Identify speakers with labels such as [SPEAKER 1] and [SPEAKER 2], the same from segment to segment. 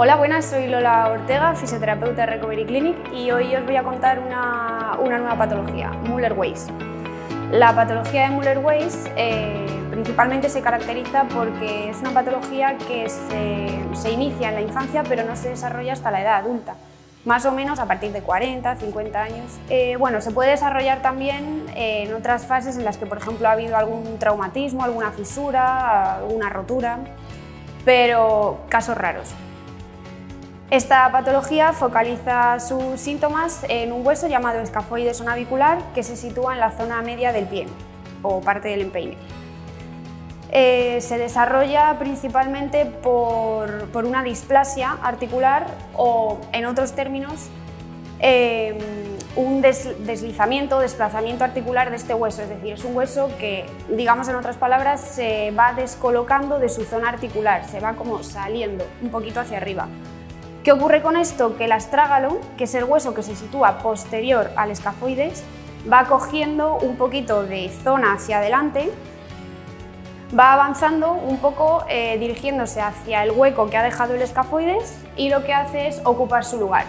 [SPEAKER 1] Hola, buenas, soy Lola Ortega, fisioterapeuta de Recovery Clinic y hoy os voy a contar una, nueva patología, Müller-Weiss. La patología de Müller-Weiss eh, principalmente se caracteriza porque es una patología que se, inicia en la infancia pero no se desarrolla hasta la edad adulta, más o menos a partir de 40, 50 años. Eh, bueno, se puede desarrollar también eh, en otras fases en las que, por ejemplo, ha habido algún traumatismo, alguna fisura, alguna rotura, pero casos raros. Esta patología focaliza sus síntomas en un hueso llamado escafoide sonavicular que se sitúa en la zona media del pie o parte del empeine. Eh, se desarrolla principalmente por, una displasia articular o, en otros términos, eh, un deslizamiento, desplazamiento articular de este hueso, es decir, es un hueso que, digamos en otras palabras, se va descolocando de su zona articular, se va como saliendo un poquito hacia arriba. ¿Qué ocurre con esto? Que el astrágalo, que es el hueso que se sitúa posterior al escafoides, va cogiendo un poquito de zona hacia adelante, va avanzando un poco eh, dirigiéndose hacia el hueco que ha dejado el escafoides y lo que hace es ocupar su lugar.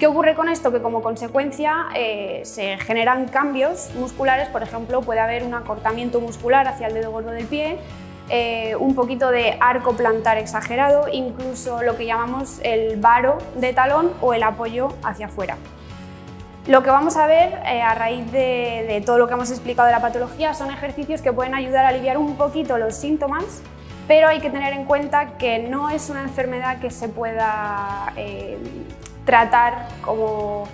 [SPEAKER 1] ¿Qué ocurre con esto? Que como consecuencia eh, se generan cambios musculares, por ejemplo puede haber un acortamiento muscular hacia el dedo gordo del pie, eh, un poquito de arco plantar exagerado, incluso lo que llamamos el varo de talón o el apoyo hacia afuera. Lo que vamos a ver eh, a raíz de, todo lo que hemos explicado de la patología son ejercicios que pueden ayudar a aliviar un poquito los síntomas, pero hay que tener en cuenta que no es una enfermedad que se pueda eh, tratar como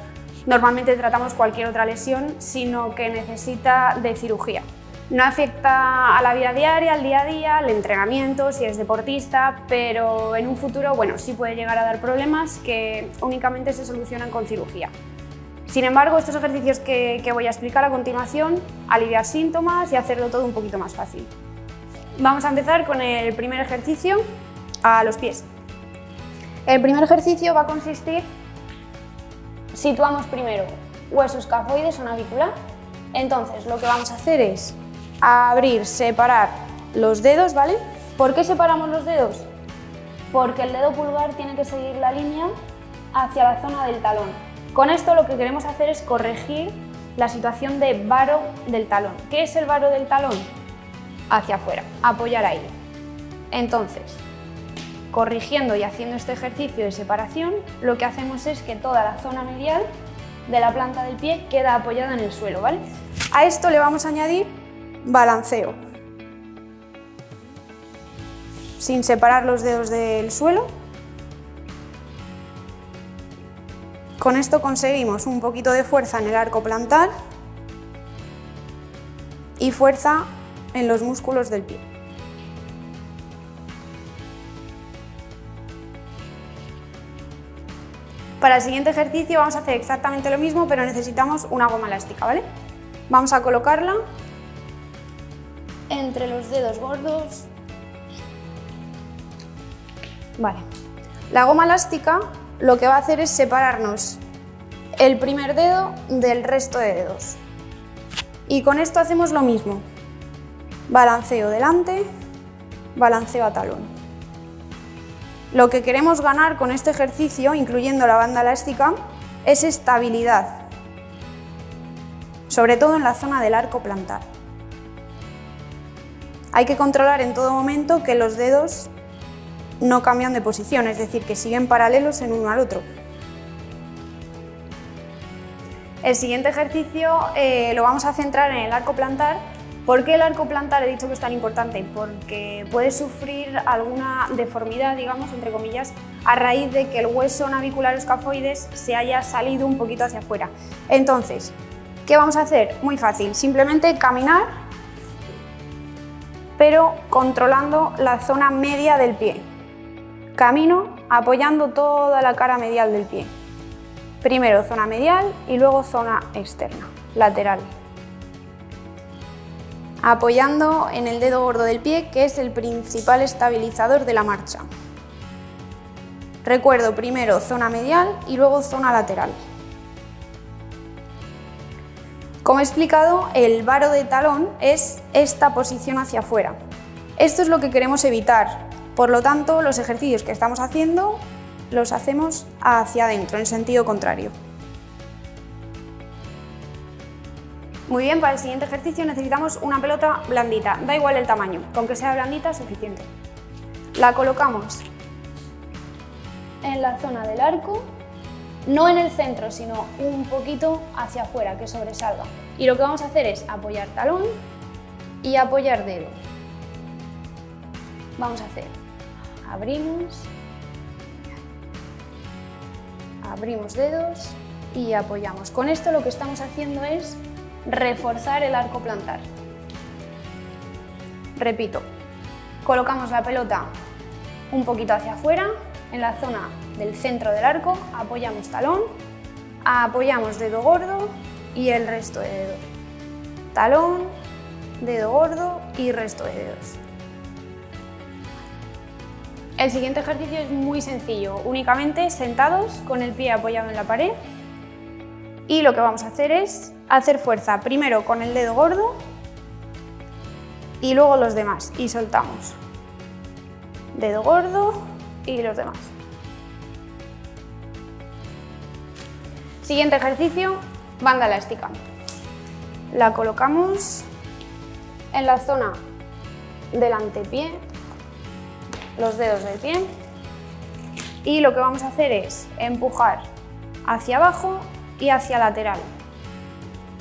[SPEAKER 1] normalmente tratamos cualquier otra lesión, sino que necesita de cirugía. No afecta a la vida diaria, al día a día, al entrenamiento, si eres deportista, pero en un futuro, bueno, sí puede llegar a dar problemas que únicamente se solucionan con cirugía. Sin embargo, estos ejercicios que, voy a explicar a continuación, aliviar síntomas y hacerlo todo un poquito más fácil. Vamos a empezar con el primer ejercicio a los pies. El primer ejercicio va a consistir, situamos primero hueso escafoides o navicular, entonces lo que vamos a hacer es abrir, separar los dedos, ¿vale? ¿Por qué separamos los dedos? Porque el dedo pulgar tiene que seguir la línea hacia la zona del talón. Con esto lo que queremos hacer es corregir la situación de varo del talón. ¿Qué es el varo del talón? Hacia afuera, apoyar ahí. Entonces, corrigiendo y haciendo este ejercicio de separación, lo que hacemos es que toda la zona medial de la planta del pie queda apoyada en el suelo, ¿vale? A esto le vamos a añadir balanceo. Sin separar los dedos del suelo. Con esto conseguimos un poquito de fuerza en el arco plantar y fuerza en los músculos del pie. Para el siguiente ejercicio vamos a hacer exactamente lo mismo, pero necesitamos una goma elástica, ¿vale? Vamos a colocarla entre los dedos gordos. Vale. La goma elástica lo que va a hacer es separarnos el primer dedo del resto de dedos. Y con esto hacemos lo mismo. Balanceo delante, balanceo a talón. Lo que queremos ganar con este ejercicio, incluyendo la banda elástica, es estabilidad, sobre todo en la zona del arco plantar. Hay que controlar en todo momento que los dedos no cambian de posición, es decir, que siguen paralelos en uno al otro. El siguiente ejercicio eh, lo vamos a centrar en el arco plantar. ¿Por qué el arco plantar he dicho que es tan importante? Porque puede sufrir alguna deformidad, digamos, entre comillas, a raíz de que el hueso navicular escafoides se haya salido un poquito hacia afuera. Entonces, ¿qué vamos a hacer? Muy fácil, simplemente caminar pero controlando la zona media del pie. Camino apoyando toda la cara medial del pie. Primero zona medial y luego zona externa, lateral. Apoyando en el dedo gordo del pie, que es el principal estabilizador de la marcha. Recuerdo primero zona medial y luego zona lateral. Como he explicado, el varo de talón es esta posición hacia afuera. Esto es lo que queremos evitar. Por lo tanto, los ejercicios que estamos haciendo los hacemos hacia adentro, en sentido contrario. Muy bien, para el siguiente ejercicio necesitamos una pelota blandita, da igual el tamaño, con que sea blandita es suficiente. La colocamos en la zona del arco, no en el centro, sino un poquito hacia afuera, que sobresalga. Y lo que vamos a hacer es apoyar talón y apoyar dedo. Vamos a hacer, abrimos, abrimos dedos y apoyamos. Con esto lo que estamos haciendo es reforzar el arco plantar. Repito, colocamos la pelota un poquito hacia afuera, en la zona del centro del arco, apoyamos talón, apoyamos dedo gordo y el resto de dedo. Talón, dedo gordo y resto de dedos. El siguiente ejercicio es muy sencillo, únicamente sentados con el pie apoyado en la pared y lo que vamos a hacer es hacer fuerza primero con el dedo gordo y luego los demás y soltamos. Dedo gordo y los demás. Siguiente ejercicio, banda elástica. La colocamos en la zona del antepié, los dedos del pie y lo que vamos a hacer es empujar hacia abajo y hacia lateral.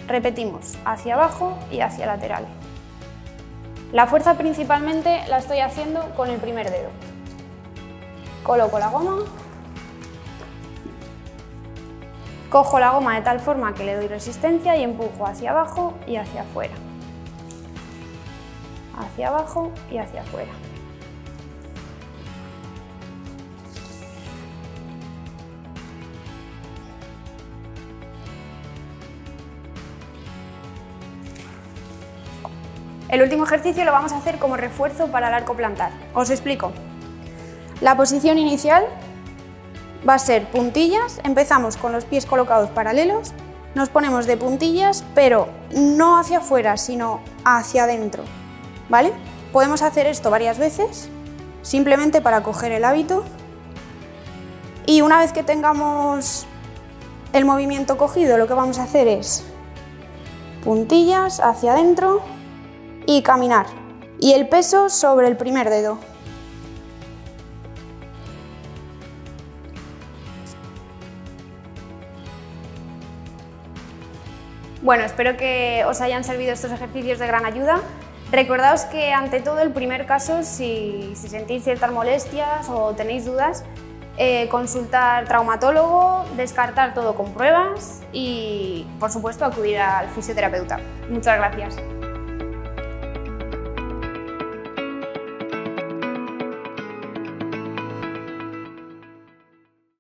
[SPEAKER 1] Repetimos, hacia abajo y hacia lateral. La fuerza principalmente la estoy haciendo con el primer dedo. Coloco la goma, cojo la goma de tal forma que le doy resistencia y empujo hacia abajo y hacia afuera. Hacia abajo y hacia afuera. El último ejercicio lo vamos a hacer como refuerzo para el arco plantar. Os explico. La posición inicial va a ser puntillas, empezamos con los pies colocados paralelos, nos ponemos de puntillas, pero no hacia afuera, sino hacia adentro, ¿vale? Podemos hacer esto varias veces, simplemente para coger el hábito. Y una vez que tengamos el movimiento cogido, lo que vamos a hacer es puntillas hacia adentro, y caminar. Y el peso sobre el primer dedo. Bueno, espero que os hayan servido estos ejercicios de gran ayuda. Recordaos que ante todo el primer caso, si, sentís ciertas molestias o tenéis dudas, eh, consultar traumatólogo, descartar todo con pruebas y, por supuesto, acudir al fisioterapeuta. Muchas gracias.